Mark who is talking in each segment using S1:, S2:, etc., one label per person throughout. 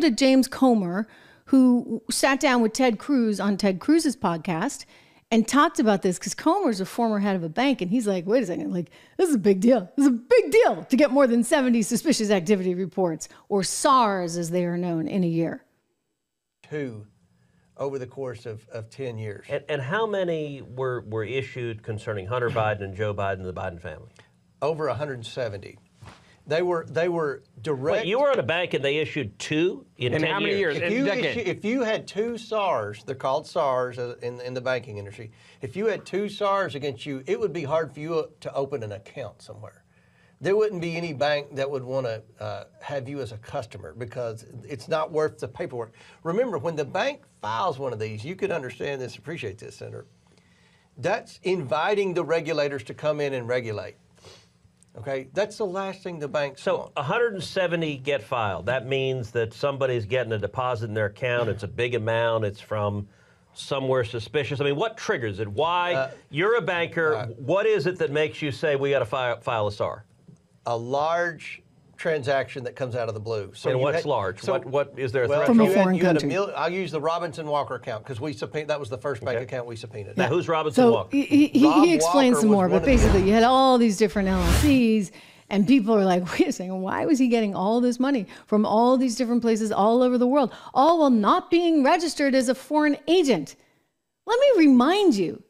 S1: look at James Comer, who sat down with Ted Cruz on Ted Cruz's podcast and talked about this because Comer's a former head of a bank, and he's like, wait a second, like, this is a big deal. This is a big deal to get more than 70 suspicious activity reports, or SARS as they are known, in a year.
S2: Two over the course of, of 10 years.
S3: And, and how many were, were issued concerning Hunter Biden and Joe Biden and the Biden family?
S2: Over 170. They were they were direct.
S3: Wait, you were at a bank and they issued two in,
S4: In
S3: 10
S4: how many years?
S2: if you, issue, if you had two SARS, they're called SARS uh, in, in the banking industry. If you had two SARS against you, it would be hard for you to open an account somewhere. There wouldn't be any bank that would want to uh, have you as a customer because it's not worth the paperwork. Remember, when the bank files one of these, you could understand this, appreciate this, Senator. That's inviting the regulators to come in and regulate. Okay, that's the last thing the banks
S3: So
S2: want.
S3: 170 get filed. That means that somebody's getting a deposit in their account. It's a big amount. It's from somewhere suspicious. I mean, what triggers it? Why?
S2: Uh,
S3: You're a banker. what is it that makes you say we got to file, file a SAR?
S2: a large transaction that comes out of the blue. So
S3: and what's
S2: had-
S3: large?
S2: so-
S3: what, what is there a
S2: Well,
S3: threshold?
S1: From a
S2: you had-
S1: foreign
S2: you had
S1: country.
S2: mil- I'll use the Robinson Walker account because we subpoenaed. That was the first bank
S3: Okay.
S2: account we subpoenaed.
S3: now, who's Robinson
S1: So
S3: Walker?
S1: he, he, he explains
S2: Walker
S1: some more, but basically, you had all these different LLCs, and people are like, wait a second, why was he getting all this money from all these different places all over the world, all while not being registered as a foreign agent? Let me remind you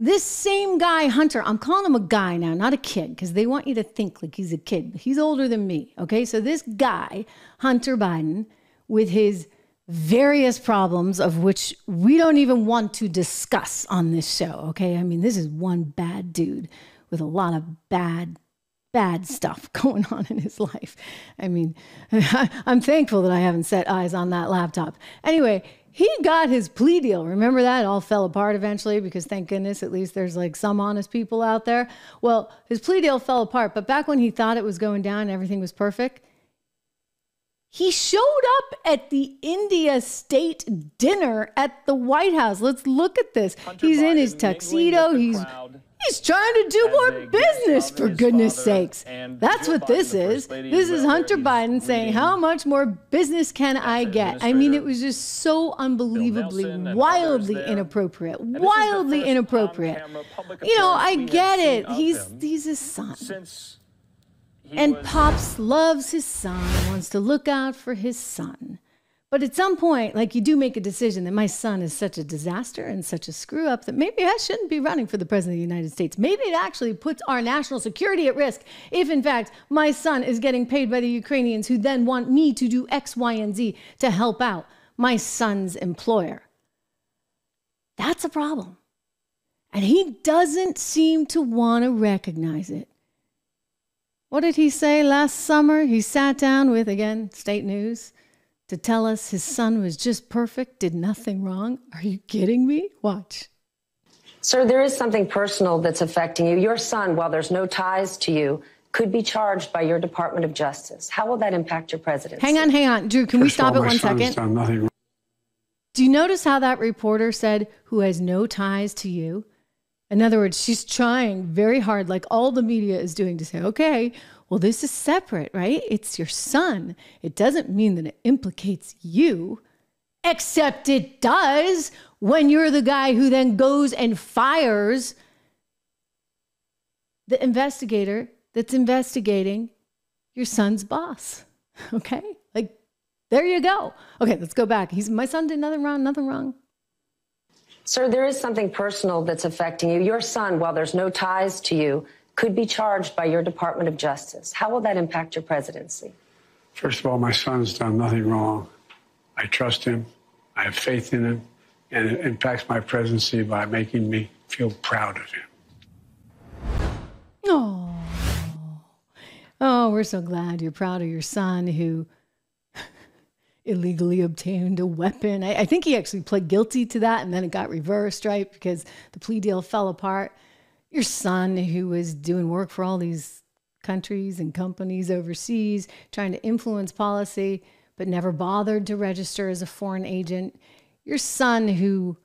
S1: this same guy, Hunter, I'm calling him a guy now, not a kid, because they want you to think like he's a kid. He's older than me. Okay. So this guy, Hunter Biden, with his various problems of which we don't even want to discuss on this show. Okay. I mean, this is one bad dude with a lot of bad bad stuff going on in his life. I mean, I'm thankful that I haven't set eyes on that laptop. Anyway, he got his plea deal. Remember that? It all fell apart eventually because thank goodness at least there's like some honest people out there. Well, his plea deal fell apart, but back when he thought it was going down everything was perfect, he showed up at the India State dinner at the White House. Let's look at this. he's in his tuxedo. He's He's trying to do more business for goodness sakes.
S5: and
S1: That's
S5: Jill
S1: what
S5: Biden,
S1: this is. This is Hunter Biden saying, How much more business can I get? I mean, it was just so unbelievably, wildly inappropriate.
S5: this is the
S1: Wildly inappropriate. You know, I get it. He's, he's his son. And Pops loves his son, wants to look out for his son. But at some point, like you do make a decision that my son is such a disaster and such a screw up that maybe I shouldn't be running for the president of the United States. Maybe it actually puts our national security at risk if, in fact, my son is getting paid by the Ukrainians who then want me to do X, Y, and Z to help out my son's employer. That's a problem. And he doesn't seem to want to recognize it. What did he say last summer? He sat down with, again, state news to tell us his son was just perfect, did nothing wrong. Are you kidding me? Watch.
S6: Sir, there is something personal that's affecting you. Your son, while there's no ties to you, could be charged by your Department of Justice. How will that impact your presidency?
S1: Hang on, hang on. Drew, can we
S7: First of
S1: stop
S7: all,
S1: it
S7: my
S1: one
S7: son's
S1: second?
S7: done nothing wrong.
S1: Do you notice how that reporter said, who has no ties to you? In other words, she's trying very hard, like all the media is doing, to say, okay, well, this is separate, right? It's your son. It doesn't mean that it implicates you, except it does when you're the guy who then goes and fires the investigator that's investigating your son's boss. Okay? Like, there you go. Okay, let's go back. He's my son did nothing wrong, nothing wrong.
S6: Sir, there is something personal that's affecting you. Your son, while there's no ties to you, could be charged by your Department of Justice. How will that impact your presidency?
S7: First of all, my son's done nothing wrong. I trust him. I have faith in him. And it impacts my presidency by making me feel proud of him.
S1: Oh. Oh, we're so glad you're proud of your son who illegally obtained a weapon. I, I think he actually pled guilty to that and then it got reversed, right? Because the plea deal fell apart. Your son who was doing work for all these countries and companies overseas, trying to influence policy, but never bothered to register as a foreign agent. Your son who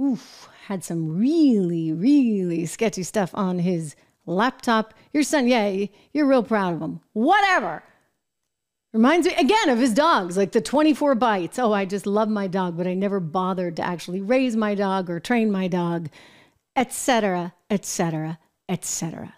S1: oof, had some really, really sketchy stuff on his laptop. Your son, yeah, you're real proud of him. Whatever. Reminds me again of his dogs, like the 24 bites. Oh, I just love my dog, but I never bothered to actually raise my dog or train my dog, etc., etc., etc.